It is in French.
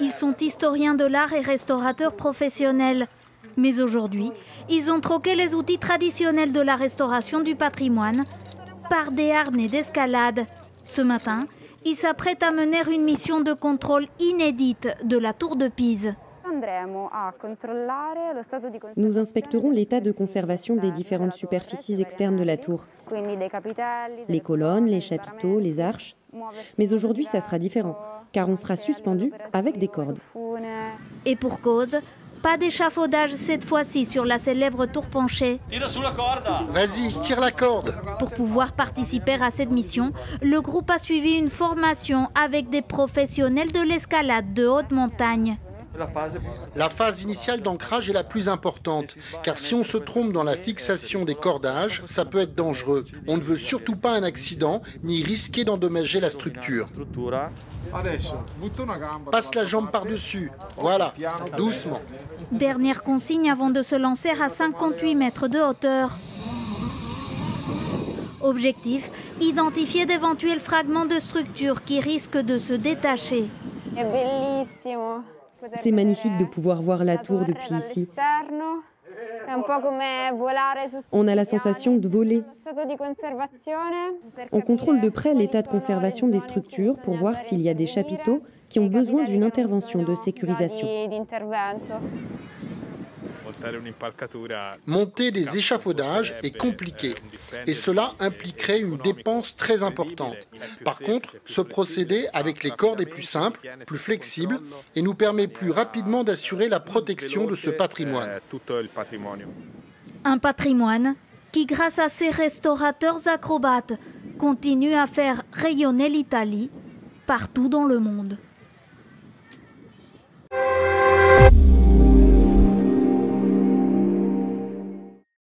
Ils sont historiens de l'art et restaurateurs professionnels. Mais aujourd'hui, ils ont troqué les outils traditionnels de la restauration du patrimoine par des harnais d'escalade. Ce matin, ils s'apprêtent à mener une mission de contrôle inédite de la tour de Pise. Nous inspecterons l'état de conservation des différentes superficies externes de la tour. Les colonnes, les chapiteaux, les arches. Mais aujourd'hui, ça sera différent, car on sera suspendu avec des cordes. Et pour cause, pas d'échafaudage cette fois-ci sur la célèbre tour penchée. Vas-y, tire la corde. Pour pouvoir participer à cette mission, le groupe a suivi une formation avec des professionnels de l'escalade de haute montagne. La phase initiale d'ancrage est la plus importante, car si on se trompe dans la fixation des cordages, ça peut être dangereux. On ne veut surtout pas un accident, ni risquer d'endommager la structure. Passe la jambe par-dessus. Voilà, doucement. Dernière consigne avant de se lancer à 58 mètres de hauteur. Objectif, identifier d'éventuels fragments de structure qui risquent de se détacher. C'est magnifique de pouvoir voir la tour depuis ici. On a la sensation de voler. On contrôle de près l'état de conservation des structures pour voir s'il y a des chapiteaux qui ont besoin d'une intervention de sécurisation. Monter des échafaudages est compliqué et cela impliquerait une dépense très importante. Par contre, ce procédé avec les cordes est plus simple, plus flexible et nous permet plus rapidement d'assurer la protection de ce patrimoine. Un patrimoine qui, grâce à ses restaurateurs acrobates, continue à faire rayonner l'Italie partout dans le monde.